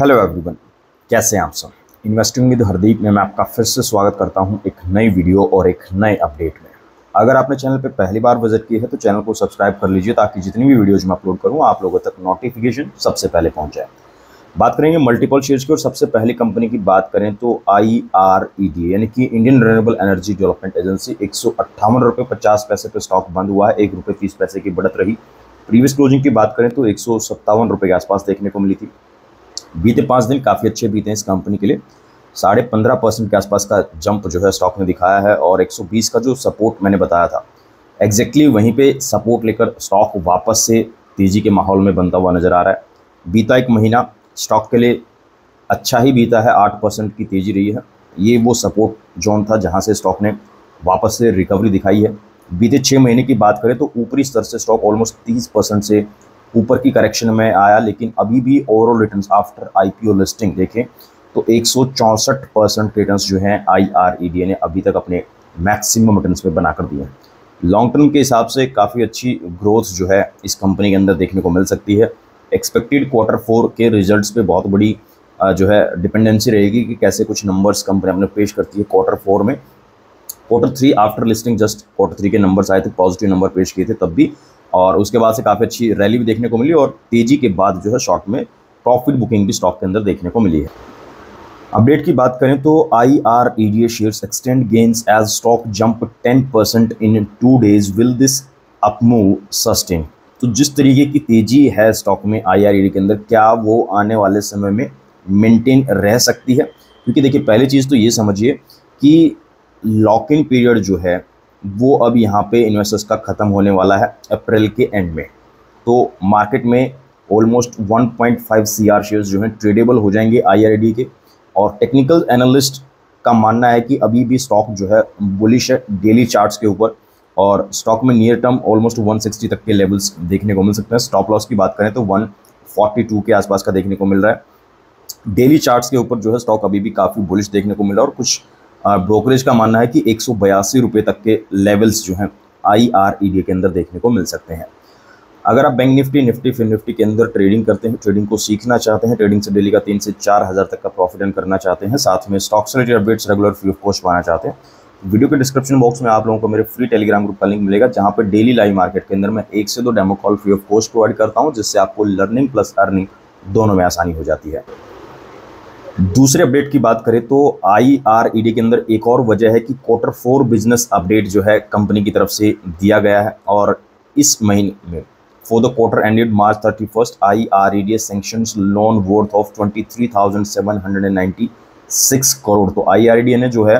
Hello everyone कैसे हैं आप सब? इन्वेस्टिंग विद हरदीप में मैं आपका फिर से स्वागत करता हूँ एक नई वीडियो और एक नए अपडेट में। अगर आपने चैनल पर पहली बार विज़िट की है तो चैनल को सब्सक्राइब कर लीजिए ताकि जितनी भी वीडियोज़ मैं अपलोड करूँ, आप लोगों तक नोटिफिकेशन सबसे पहले पहुँच जाए। बात करेंगे मल्टीपल शेयर्स की और सबसे पहली कंपनी की बात करें तो आई आर ई डी यानी कि Indian renewable energy development agency एक सौ अट्ठावन रुपये पचास पैसे पे स्टॉक बंद हुआ है, एक रुपये तीस पैसे की बढ़त रही। प्रीवियस क्लोजिंग की बात करें तो एक सौ सत्तावन रुपये के आसपास देखने को मिली थी। बीते पाँच दिन काफ़ी अच्छे बीते हैं इस कंपनी के लिए। साढ़े पंद्रह परसेंट के आसपास का जंप जो है स्टॉक ने दिखाया है और 120 का जो सपोर्ट मैंने बताया था। एग्जैक्टली exactly वहीं पे सपोर्ट लेकर स्टॉक वापस से तेज़ी के माहौल में बनता हुआ नज़र आ रहा है। बीता एक महीना स्टॉक के लिए अच्छा ही बीता है, आठ परसेंट की तेज़ी रही है। ये वो सपोर्ट जोन था जहाँ से स्टॉक ने वापस से रिकवरी दिखाई है। बीते छः महीने की बात करें तो ऊपरी स्तर से स्टॉक ऑलमोस्ट तीस परसेंट से ऊपर की करेक्शन में आया, लेकिन अभी भी overall return after IPO listing देखें तो एक परसेंट रिटर्न जो हैं आईआरईडी ने अभी तक अपने मैक्सिमम रिटर्न्स पे बनाकर दिए हैं। लॉन्ग टर्म के हिसाब से काफ़ी अच्छी ग्रोथ जो है इस कंपनी के अंदर देखने को मिल सकती है। एक्सपेक्टेड क्वार्टर फोर के रिजल्ट्स पे बहुत बड़ी जो है डिपेंडेंसी रहेगी कि कैसे कुछ नंबर्स कंपनी अपने पेश करती है क्वार्टर फोर में। Quarter three after listing just quarter three के नंबर्स आए थे पॉजिटिव नंबर पेश किए थे, तब भी और उसके बाद से काफ़ी अच्छी रैली भी देखने को मिली और तेज़ी के बाद जो है शॉर्ट में प्रॉफिट बुकिंग भी स्टॉक के अंदर देखने को मिली है। अपडेट की बात करें तो I R E D A shares extend gains as stock jump ten percent in two days will this upmove sustain तो जिस तरीके की तेज़ी है स्टॉक में आई आर ई डी के अंदर, क्या वो आने वाले समय में मेंटेन रह सकती है? क्योंकि देखिए, पहली चीज़ तो ये समझिए कि लॉक इन पीरियड जो है वो अब यहाँ पे इन्वेस्टर्स का ख़त्म होने वाला है अप्रैल के एंड में। तो मार्केट में ऑलमोस्ट 1.5 सीआर शेयर्स जो हैं ट्रेडेबल हो जाएँगे आईआरडी के। और टेक्निकल एनालिस्ट का मानना है कि अभी भी स्टॉक जो है बुलिश है डेली चार्ट्स के ऊपर। और स्टॉक में नियर टर्म ऑलमोस्ट 160 तक के लेवल्स देखने को मिल सकते हैं। स्टॉप लॉस की बात करें तो 142 के आसपास का देखने को मिल रहा है। डेली चार्ट्स के ऊपर जो है स्टॉक अभी भी काफ़ी बुलिश देखने को मिल और कुछ ब्रोकरेज का मानना है कि एक रुपए तक के लेवल्स जो हैं आई आर ई डी के अंदर देखने को मिल सकते हैं। अगर आप बैंक निफ्टी निफ्टी, फिर निफ्टी के अंदर ट्रेडिंग करते हैं ट्रेडिंग को सीखना चाहते हैं ट्रेडिंग से डेली का तीन से चार हज़ार तक का प्रॉफिट अर्न करना चाहते हैं, साथ में stocks related updates regular free of cost पाना चाहते हैं वीडियो के डिस्क्रिप्शन बॉक्स में आप लोगों को मेरे फ्री टेलीग्राम ग्रुप का लिंक मिलेगा, जहाँ पर डेली लाइव मार्केट के अंदर मैं एक से दो demo call free of cost provide करता हूँ, जिससे आपको लर्निंग प्लस अर्निंग दोनों में आसानी हो जाती है। दूसरे अपडेट की बात करें तो आई आर ई डी के अंदर एक और वजह है कि क्वार्टर फोर बिज़नेस अपडेट जो है कंपनी की तरफ़ से दिया गया है और इस महीने में for the quarter ended March thirty first I R E D sanction loan worth of twenty three thousand seven hundred and ninety six crore तो आई आर ई डी ने जो है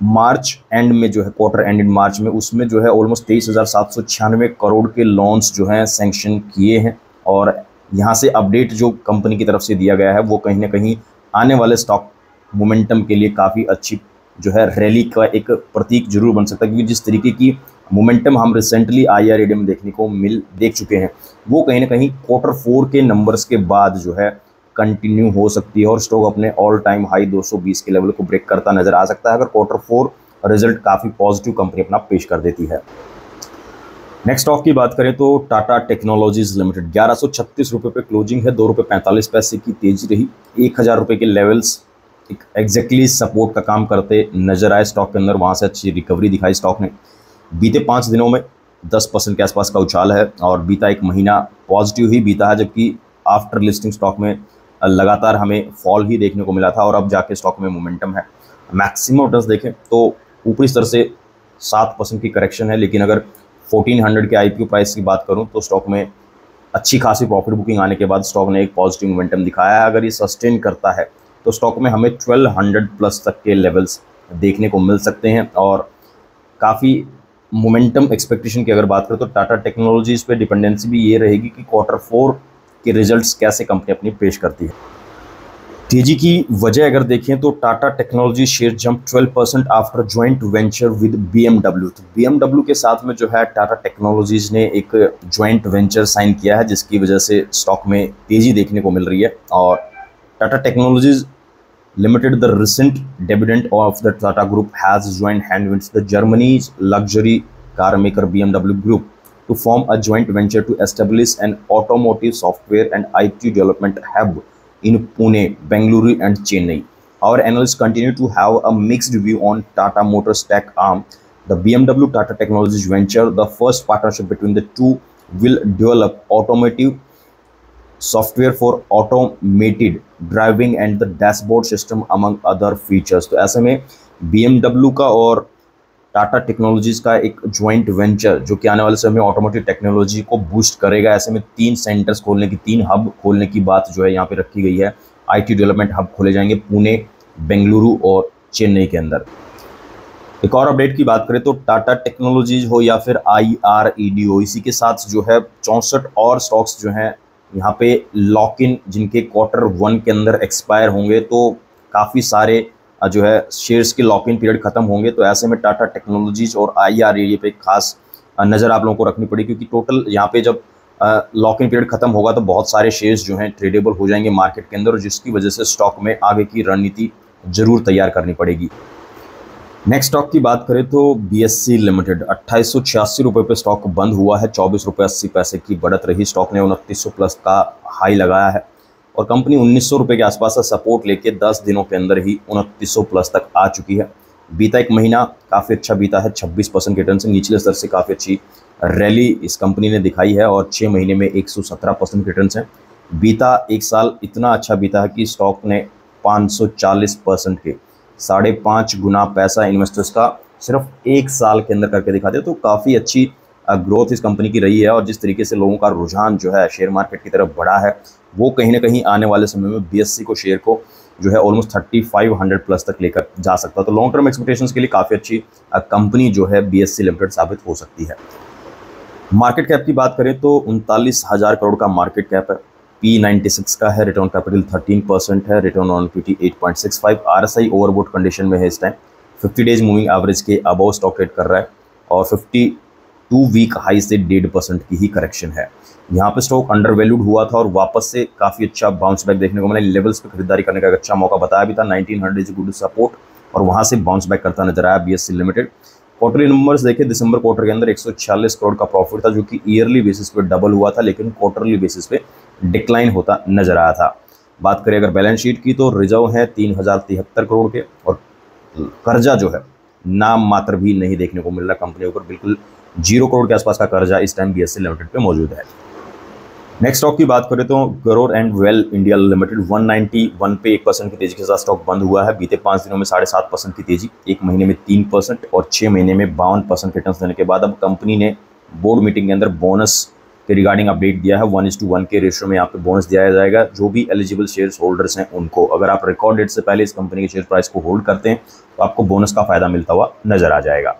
मार्च एंड में जो है क्वार्टर एंडेड मार्च में उसमें जो है ऑलमोस्ट तेईस हज़ार सात सौ छियानवे करोड़ के लोन्स जो हैं सेंक्शन किए हैं और यहाँ से अपडेट जो कंपनी की तरफ़ से दिया गया है, वो कहीं ना कहीं आने वाले स्टॉक मोमेंटम के लिए काफ़ी अच्छी जो है रैली का एक प्रतीक ज़रूर बन सकता है, क्योंकि जिस तरीके की मोमेंटम हम रिसेंटली आई आर में देखने को मिल, देख चुके हैं, वो कहीं ना कहीं क्वार्टर फोर के नंबर्स के बाद जो है कंटिन्यू हो सकती है और स्टॉक अपने ऑल टाइम हाई 220 के लेवल को ब्रेक करता नज़र आ सकता है, अगर क्वार्टर फोर रिज़ल्ट काफ़ी पॉजिटिव कंपनी अपना पेश कर देती है। नेक्स्ट स्टॉक की बात करें तो टाटा टेक्नोलॉजीज़ लिमिटेड ग्यारह सौ छत्तीस रुपये पे क्लोजिंग है, दो रुपये पैंतालीस पैसे की तेज़ी रही। एक हज़ार रुपये के लेवल्स एक एग्जैक्टली सपोर्ट का काम करते नज़र आए स्टॉक के अंदर, वहाँ से अच्छी रिकवरी दिखाई स्टॉक ने। बीते पाँच दिनों में दस परसेंट के आसपास का उछाल है और बीता एक महीना पॉजिटिव ही बीता है, जबकि आफ्टर लिस्टिंग स्टॉक में लगातार हमें फॉल ही देखने को मिला था और अब जाके स्टॉक में मोमेंटम है। मैक्सिमम रिटर्न्स देखें तो ऊपरी स्तर से सात परसेंट की करेक्शन है, लेकिन अगर 1400 के आईपीओ प्राइस की बात करूँ तो स्टॉक में अच्छी खासी प्रॉफिट बुकिंग आने के बाद स्टॉक ने एक पॉजिटिव मोमेंटम दिखाया है। अगर ये सस्टेन करता है तो स्टॉक में हमें 1200 प्लस तक के लेवल्स देखने को मिल सकते हैं और काफ़ी मोमेंटम एक्सपेक्टेशन की अगर बात करें तो टाटा टेक्नोलॉजीज़ पे डिपेंडेंसी भी ये रहेगी कि क्वार्टर फोर के रिजल्ट्स कैसे कंपनी अपनी पेश करती है। तेज़ी की वजह अगर देखें तो Tata technology share jump 12 percent after joint venture with BMW तो बीएमडब्ल्यू के साथ में जो है टाटा टेक्नोलॉजीज़ ने एक ज्वाइंट वेंचर साइन किया है, जिसकी वजह से स्टॉक में तेज़ी देखने को मिल रही है। और Tata technologies limited the recent dividend of the Tata group has joint hand the Germany's luxury car maker BMW group to form a joint venture to establish an automotive software and IT development hub in Pune, Bengaluru, and Chennai. Our analysts continue to have a mixed view on Tata Motors tech arm. The BMW Tata Technologies venture, the first partnership between the two, will develop automotive software for automated driving and the dashboard system among other features तो ऐसे में B का और Tata technologies का एक joint venture जो कि आने वाले समय में ऑटोमोटिव टेक्नोलॉजी को बूस्ट करेगा। ऐसे में तीन सेंटर्स खोलने की, तीन हब खोलने की बात जो है यहाँ पे रखी गई है। आईटी डेवलपमेंट हब खोले जाएँगे पुणे, बेंगलुरु और चेन्नई के अंदर। एक और अपडेट की बात करें तो टाटा टेक्नोलॉजीज़ हो या फिर आई आर ई डी हो इसी के साथ जो है चौंसठ और स्टॉक्स जो हैं यहाँ पे लॉक इन जिनके क्वार्टर वन के अंदर एक्सपायर होंगे तो काफ़ी सारे जो है शेयर्स के लॉक इन पीरियड खत्म होंगे तो ऐसे में टाटा टेक्नोलॉजीज़ और आई आर ए पे खास नज़र आप लोगों को रखनी पड़ेगी क्योंकि टोटल यहाँ पे जब लॉक इन पीरियड खत्म होगा तो बहुत सारे शेयर्स जो हैं ट्रेडेबल हो जाएँगे मार्केट के अंदर, और जिसकी वजह से स्टॉक में आगे की रणनीति ज़रूर तैयार करनी पड़ेगी। नेक्स्ट स्टॉक की बात करें तो बीएससी लिमिटेड अट्ठाईस सौ रुपये पे स्टॉक बंद हुआ है, चौबीस रुपये अस्सी पैसे की बढ़त रही स्टॉक ने उनतीस प्लस का हाई लगाया है। और कंपनी उन्नीस सौ रुपये के आसपास का सपोर्ट लेके दस दिनों के अंदर ही उनतीस प्लस तक आ चुकी है। बीता एक महीना काफ़ी अच्छा बीता है, छब्बीस परसेंट के रिटर्न से निचले स्तर से काफ़ी अच्छी रैली इस कंपनी ने दिखाई है और छः महीने में एक सौ सत्रह परसेंट के रिटर्न है। बीता एक साल इतना अच्छा बीता है कि स्टॉक ने पाँच सौ चालीस परसेंट के साढ़े पाँच गुना पैसा इन्वेस्टर्स का सिर्फ़ एक साल के अंदर करके दिखा दिखाते तो काफ़ी अच्छी ग्रोथ इस कंपनी की रही है और जिस तरीके से लोगों का रुझान जो है, शेयर मार्केट की तरफ़ बढ़ा है वो कहीं ना कहीं आने वाले समय में BSC को शेयर को जो है almost thirty five hundred plus तक लेकर जा सकता है। तो लॉन्ग टर्म एक्सपेक्टेशंस के लिए काफ़ी अच्छी कंपनी जो है BSC लिमिटेड साबित हो सकती है। मार्केट कैप की बात करें तो उनतालीस हज़ार करोड़ का मार्केट कैप है। पी नाइन्टी सिक्स का है रिटर्न कैपिटल थर्टीन परसेंट है return on equity eight point six five R S I overbought condition में है इस time fifty days moving average के अबव स्टॉक ट्रेड कर रहा है और फिफ्टी टू वीक हाई से डेढ़ परसेंट की ही करेक्शन है। यहाँ पे स्टॉक अंडर वैल्यूड हुआ था और वापस से काफ़ी अच्छा बाउंस बैक देखने को मिला। लेवल्स पे खरीदारी करने का अच्छा मौका बताया भी था। नाइनटीन हंड्रेड गुड सपोर्ट और वहाँ से बाउंस बैक करता नज़र आया बीएससी लिमिटेड क्वार्टरली नंबर्स देखे दिसंबर क्वार्टर के अंदर 146 करोड़ का प्रॉफिट था, जो कि ईयरली बेसिस पे डबल हुआ था, लेकिन क्वार्टरली बेसिस पे डिक्लाइन होता नज़र आया था। बात करें अगर बैलेंस शीट की तो रिज़र्व है तीन हज़ार तिहत्तर करोड़ के और कर्जा जो है नाम मात्र भी नहीं देखने को मिल रहा। कंपनी ऊपर बिल्कुल ज़ीरो करोड़ के आसपास का कर्जा इस टाइम बी लिमिटेड पे मौजूद है। नेक्स्ट स्टॉक की बात करें तो Grauer and Weil India limited 191 पे एक परसेंट की तेज़ी के साथ स्टॉक बंद हुआ है। बीते पाँच दिनों में साढ़े सात परसेंट की तेज़ी, एक महीने में तीन परसेंट और छह महीने में बावन परसेंट रिटर्न देने के बाद अब कंपनी ने बोर्ड मीटिंग के अंदर बोनस के रिगार्डिंग अपडेट दिया है वन इज़ टू वन के रेशियो में यहाँ पे बोनस दिया जाएगा, जो भी एलिजिबल शेयर होल्डर्स हैं उनको। अगर आप रिकॉर्ड डेट से पहले इस कंपनी के शेयर प्राइस को होल्ड करते हैं तो आपको बोनस का फ़ायदा मिलता हुआ नज़र आ जाएगा।